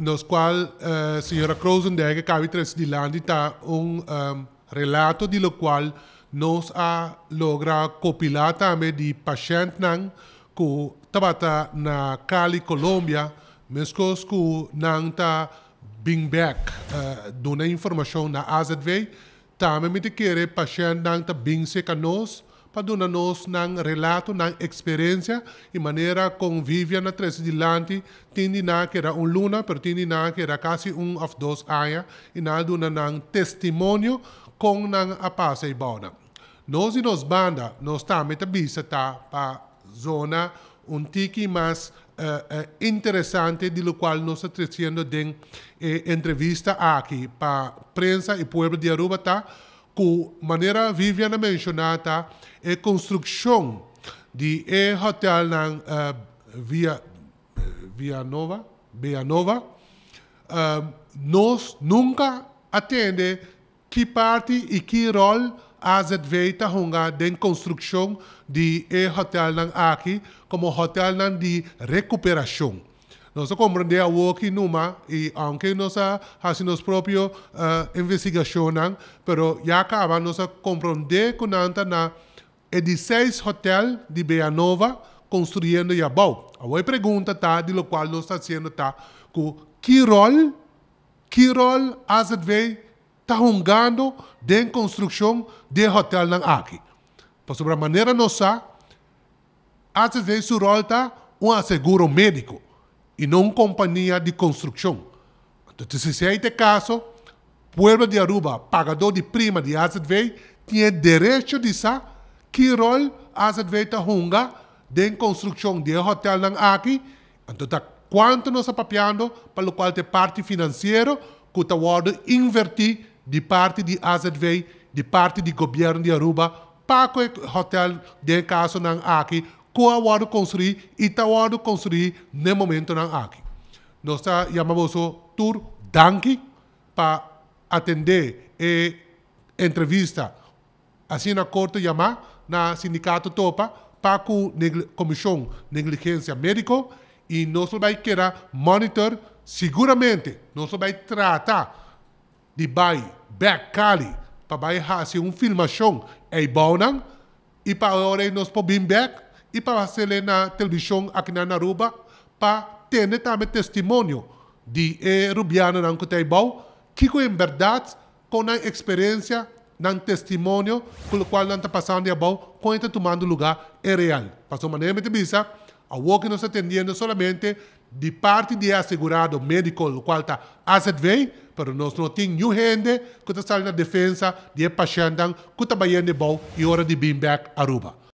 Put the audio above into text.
nos qual a uh, senhora Krosendegger, cabe tres di landi, está um, um relato di lo qual nos a logra compilar também de paciente nang que tabata na Cali, Colômbia, mescos que nang ta bring back uh, dona informação na AZV, também me te querer paciente nang ta bing se canos, para dar ng relato ng experiência e maneira convívia na tres dilante tindi na que era um luna pero tindi que era quase um of dos anos e na duna ng testemunho com ng apasa e bona. Nós e nos banda, nós também tabisa tá para zona um tiki mais uh, uh, interessante de lo qual nós estamos trazendo em eh, entrevista aqui para prensa e povo de Aruba tá que maneira Viviana mencionada é construção de e hotel na uh, via via Nova, Via Nova, uh, nós nunca atende que parte e que rol a ZV está jogando construção de e hotel nan aqui como hotel nan de recuperação. Nós compreendemos aqui numa e aunque nós fazemos próprio uh, investigação, pero já acaba nós compreender que nanta na 16 hotel de Bea Nova construindo e bom. A pergunta tá de lo qual nós está sendo tá que que rol que rol a ZV está jogando de construção de hotel nan aqui. Por sobre a maneira nossa, às vezes o rol está um seguro médico e não companhia de construção. Então, se é este caso, Pueblo de Aruba, pagador de prima de AZV, tem direito de saber que rol AZV está jogando de construção de hotel aqui. Então, tá, quanto nós papiando, para o qual tem parte financeira, que está invertir de parte de AZV, de parte do governo de Aruba, para o hotel de caso aqui, que a construir e está construir no momento nan aqui. Nós chamamos o tour Danki para atender e entrevista assim na corte chamar na sindicato topa para a comissão negligência médica e nós vai querer monitor seguramente nós vai tratar de vai back Cali para vai fazer uma filmação é bom e para agora nós podemos back e para fazer na televisão aqui na Aruba para ter também testemunho de eh, Rubiano Kutaybao que em verdade com a experiência ng testemunho com o qual não está passando a bom com está tomando lugar é real. Passou maneira de visa, a que nós atendendo somente de parte de assegurado médico, o qual está AZV, pero nós não temos nenhum gente que está na defesa de paciente que está bem bom e hora de vir back Aruba.